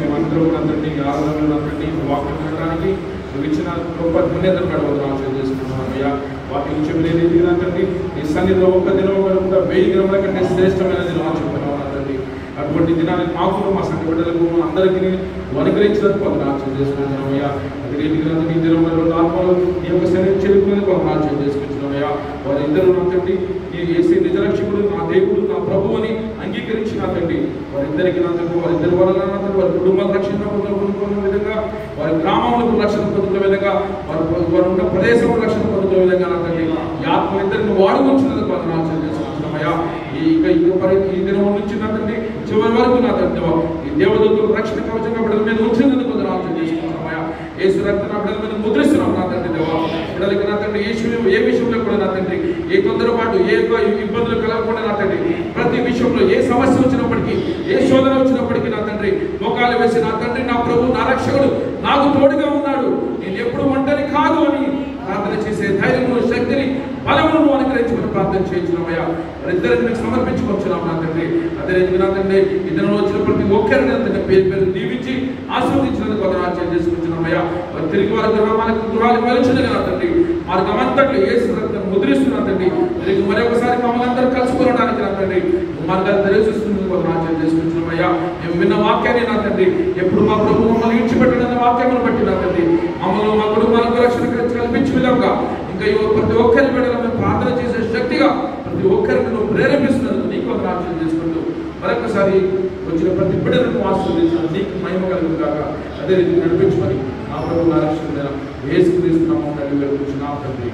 మేమందరూ కూడా తండ్రి ఆరాధనలు వాక్యం వినడానికి నువ్వు ఇచ్చిన గొప్ప ధన్యతను పడవద్దు చేసుకుంటున్నాం. అయ్యా వాక్యం చెప్పలే నీ సన్నిధిలో ఒక్క దినం కూడా వెయ్యి దినముల కంటే శ్రేష్టమైన దినం నా తండ్రి అటువంటి దినానికి మాకు మా సంఘ బిడ్డలకు అందరికీ అనుగ్రహించినందుకు కొంత ఆలోచన చేసుకుంటున్నాం. అయ్యా అదే నీ ఆత్మలో నీ యొక్క శరీరం చెరుకునేది కొంత ఆలోచన చేసుకుంటున్నాం. అయ్యా వారి ఇద్దరు నా తండ్రి ఈ ఏసీ నిజరక్షకుడు నా దేవుడు నా ప్రభు అని అంగీకరించి నా తండ్రి వారిద్దరికి నా వారిద్దరి వలన నా వారి కుటుంబాల రక్షణ పొందుకున్న విధంగా వారి గ్రామంలో రక్షణ పొందుతున్న విధంగా వారి వారు ఉన్న ప్రదేశంలో రక్షణ పొందుతున్న విధంగా నా తల్లి యాత్మ ఇద్దరిని వాడుకొచ్చినందుకు కొంత ఆలోచన చేసుకుంటున్నామయ్యా ఈ ఇక ఇక పరి ఈ దినం నుంచి నా తండ్రి చివరి వరకు నా తండ్రి ఈ దేవదూతలు రక్షణ కవచంగా బిడ్డల మీద ఉంచినందుకు కొంత ఆలోచన చేసుకుంటున్నామయ్యా యేసు రక్త నా బిడ్డల మీద ముద్రిస్తున్నాం నా తండ్రి దేవా బిడ్డలకి నా తండ్రి ఏ విషయం ఏ విషయంలో కూడా నా తండ్రి ఏ తొందరపాటు ఏ ఇబ్బందులు కలగకుండా నా తండ్రి ప్రతి విషయంలో ఏ సమస్య వచ్చినప్పటికీ ఏ శోధన వచ్చినప్పటికీ నా తండ్రి మోకాలు వేసి నా తండ్రి నా ప్రభు నా రక్షకుడు నాకు తోడుగా ఉన్నాడు. నేను ఎప్పుడు ఒంటరి కాదు అని ప్రార్థన చేసే ధైర్యము శక్తిని బలమును అనుగ్రహించుకుని ప్రార్థన చేయించినామయ్యా వారిద్దరికి మీకు సమర్పించుకొచ్చున్నాం నా తండ్రి. అదే రీతిగా నా తండ్రి ఇద్దరు వచ్చిన ప్రతి ఒక్కరిని నా తండ్రి పేరు పేరు దీవించి ఆస్వాదించినందుకు వందనాలు చేసుకుంటున్నామయ్యా తిరిగి వారి గృహాలకు గురాలు వెలిచినగా నా తండ్రి మార్గమంతట్లు ఏ ముద్రిస్తున్నా తండ్రి మరొకసారి మమ్మల్ని వందనాలు మేము విన్న వాక్యాన్ని నా తండ్రి. ఎప్పుడు మా ప్రభు మమ్మల్ని ఇచ్చిపెట్టిన వాక్యమును బట్టి నా తండ్రి. మమ్మల్ని మా కుటుంబాలకు రక్షణ కల్పించే విధంగా ఇంకా ప్రతి ఒక్కరి బిడ్డలు మేము ప్రార్థన చేసే శక్తిగా ప్రతి ఒక్కరిని నువ్వు ప్రేరేపిస్తున్నందుకు నీకు ఒక వందనాలు చేసుకుంటూ మరొకసారి వచ్చిన ప్రతి బిడ్డలను ఆశ్రయించిన నీకు మహిమ కలుగు కాక అదే రీతి నడిపించమని నా ప్రభు నా రక్షణ వేసుకు తీసుకున్నాము తండ్రి నా తండ్రి.